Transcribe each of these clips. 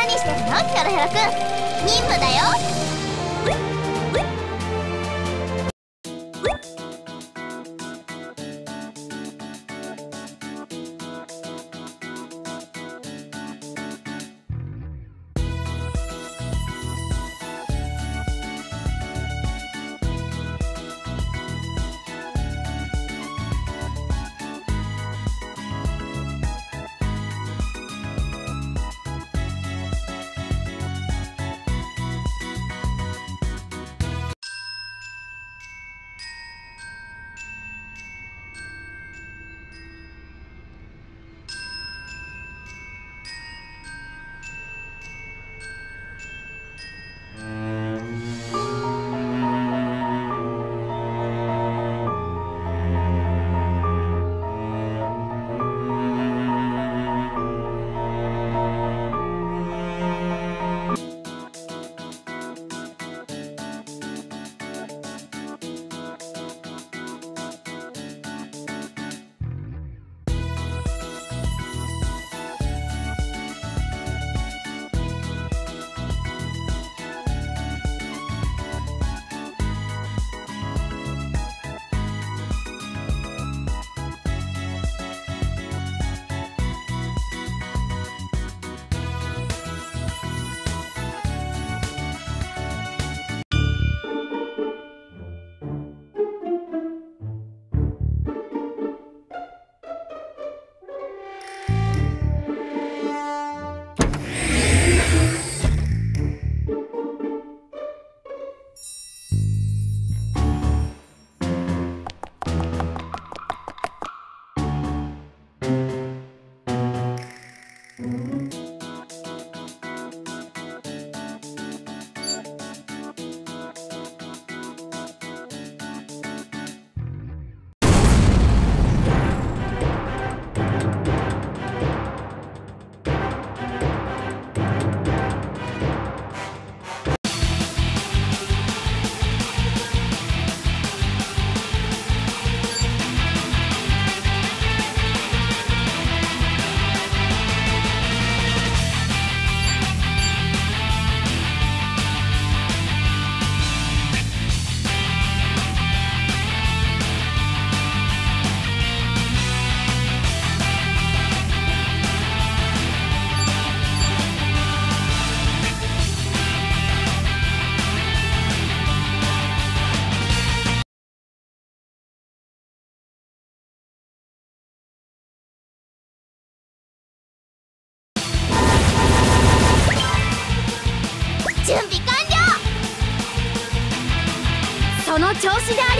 何してるの？キョロヒョロくん。任務だよ。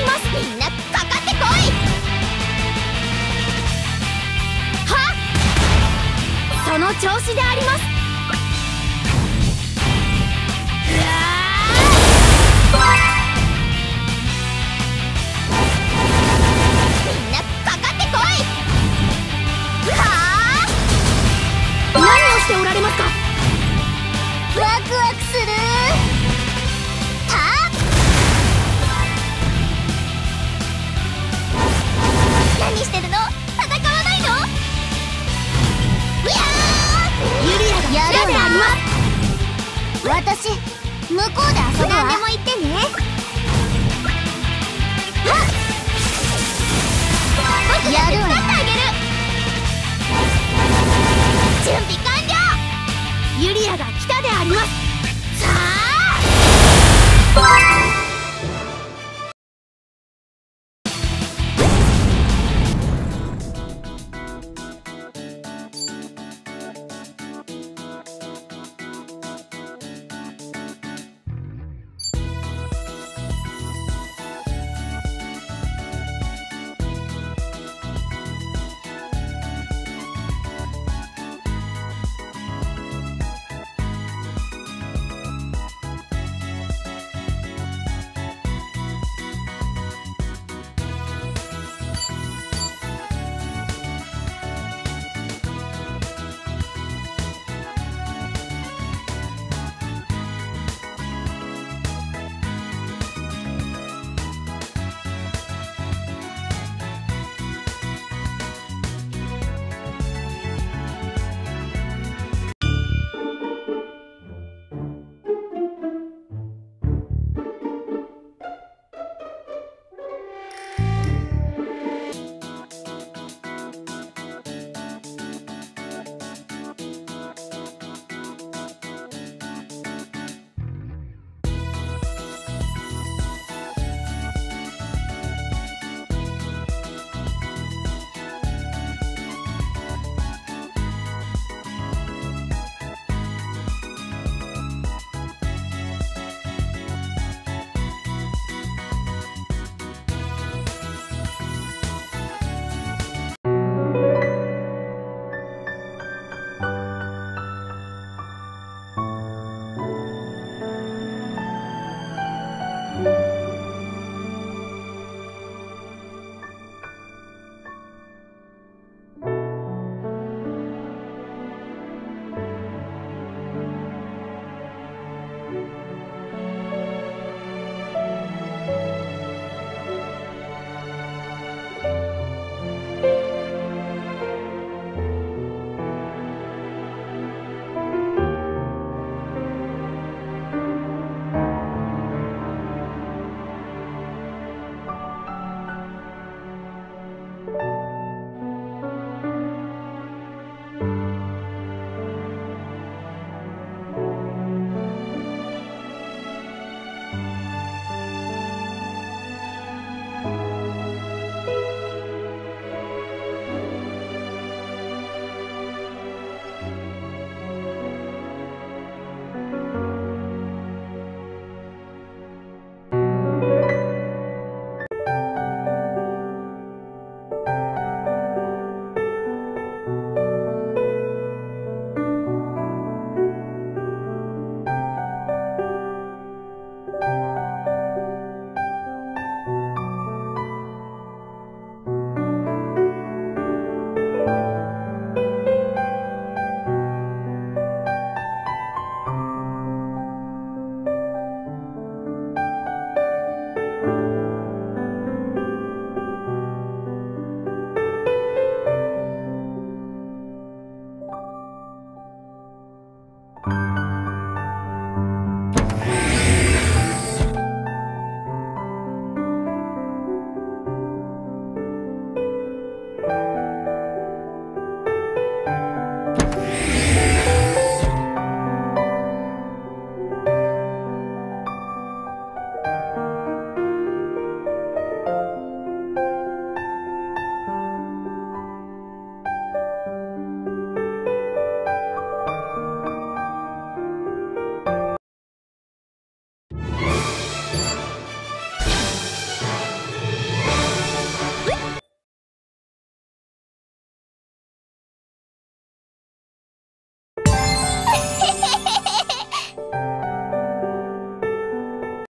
りますみんなかかってこいはっその調子であります私向こうで遊ぶわ何でも言ってね。僕が手伝ってあげる。準備完了。ユリアが来たであります